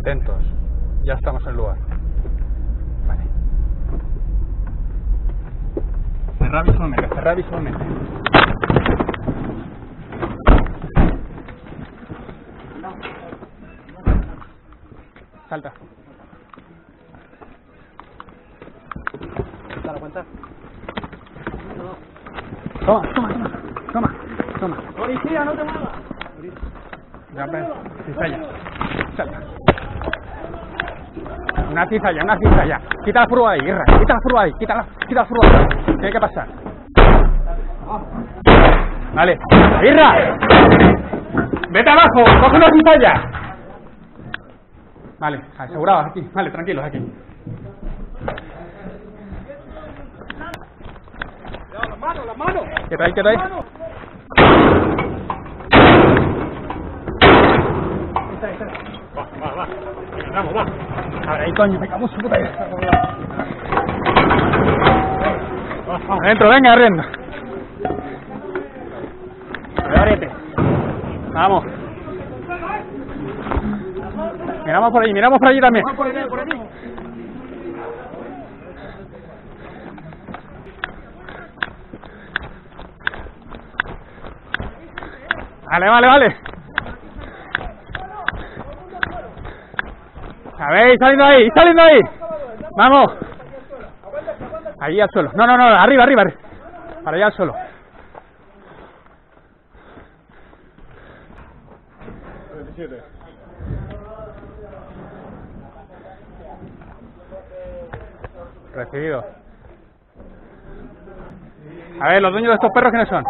Atentos. Ya estamos en el lugar. Vale. Cerrar visualmente, cerrar visualmente. Salta. ¿Te la cuenta? Toma, toma, toma, toma, toma. ¡Policía, no te muevas! Ya ves, cizalla. Salta. Una cizalla, una cizalla. Quita la furua ahí, Irra. Quita la furua ahí, quita la, quita la furua ahí. Tiene que pasar. Vale. Irra. Vete abajo, coge una cizalla. Vale, asegurados aquí. Vale, tranquilos aquí. ¡Las manos, las manos! Quieto ahí, quieto ahí. Va, va, va. Vamos, va. A ver, ahí coño, me cago en su puta vida. Adentro, venga, arriendo. Arete. Vamos. Miramos por allí, miramos por allí también. Por aquí, por aquí. Vale, vale, vale. A ver, saliendo ahí, saliendo ahí. Vamos. Ahí al suelo. No, no, no, arriba, arriba. arri- Para allá al suelo. Recibido. A ver, los dueños de estos perros, ¿quiénes son?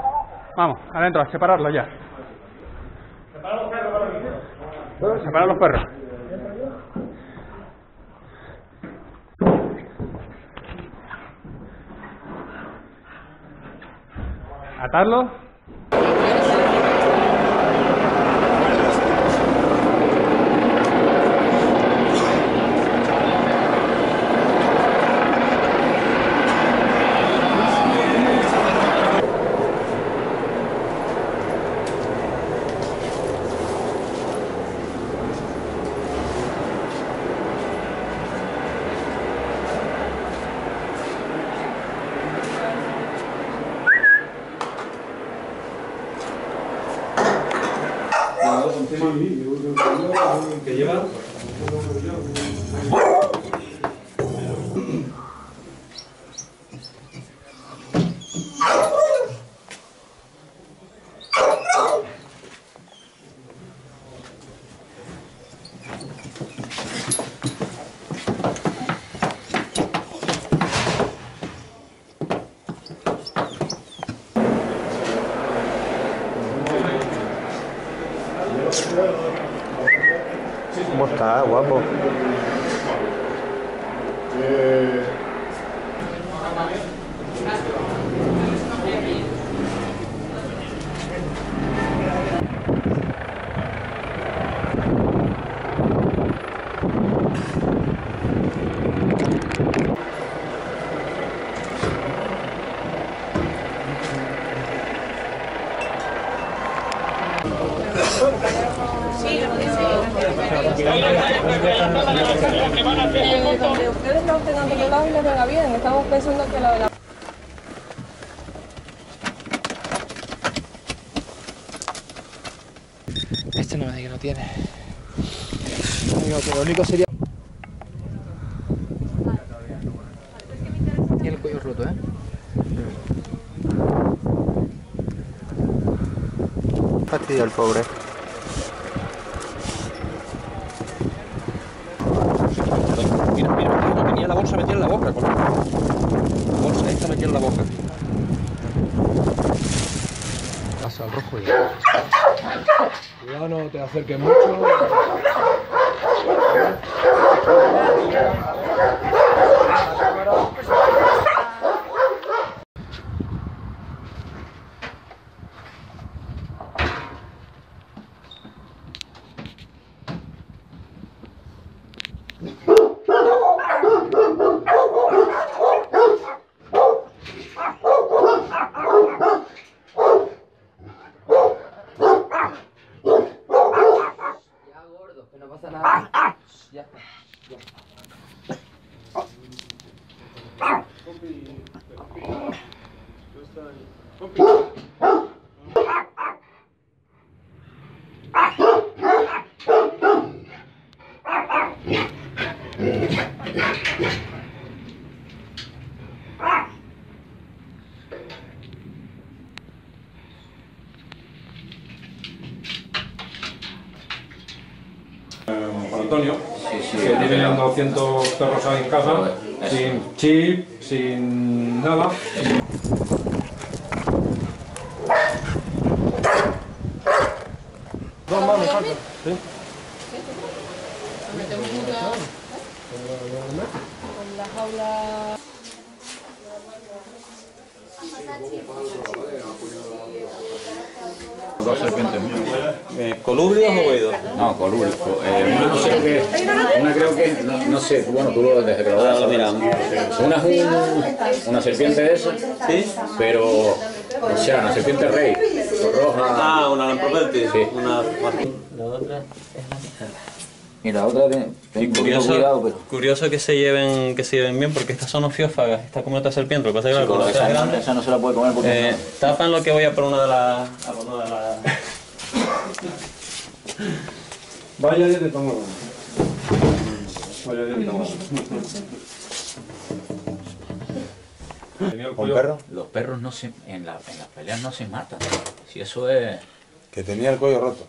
Vamos, adentro, a separarlos ya. Separar los perros. atarlo. Atarlos. ¿Cómo えー。Tiene. Digo, que lo único sería... Tiene el cuello roto, ¿eh? Fastidio el pobre. Mira, mira, mira, tenía la bolsa metida en la boca. con- La bolsa esta metida en la boca. Y... Cuidado, no te acerques mucho. Да. Perros ahí en casa, sin chip, sin nada. Dos manos, ¿Sí? Metemos mucho con la jaula. Dos serpientes. ¿Colubrios o boidos? No, colubrios. Eh, una no sé qué. Una creo que. No, no sé, bueno, tú lo desde que lo miramos. Una es un- una serpiente de esa. ¿Sí? Pero. O sea, una serpiente rey. Roja. Ah, una lamproperti. Sí. Una... Y la otra tiene. Ten un poquito Curioso, cuidado, pero. curioso que se lleven que se lleven bien porque estas son ofiófagas, esta como otra serpiente, lo que pasa es que Con la esa, es no, grande. esa no se la puede comer porque. Eh, tapan lo que voy a por una de las. una de las. Vaya día de tomar. Vaya tomar. Tenía el ¿Con perro? Los perros no se, en, la- en las peleas no se matan. Si eso es. Que tenía el cuello roto.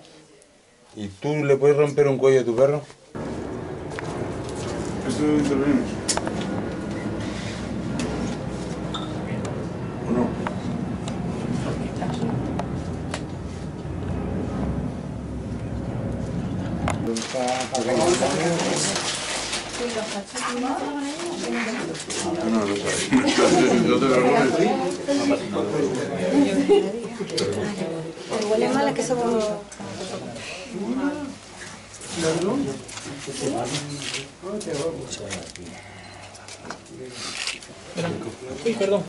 ¿Y tú le puedes romper un cuello a tu perro? Eso intervenimos. ¿O no? Huele mal, es que somos. Uy, perdón.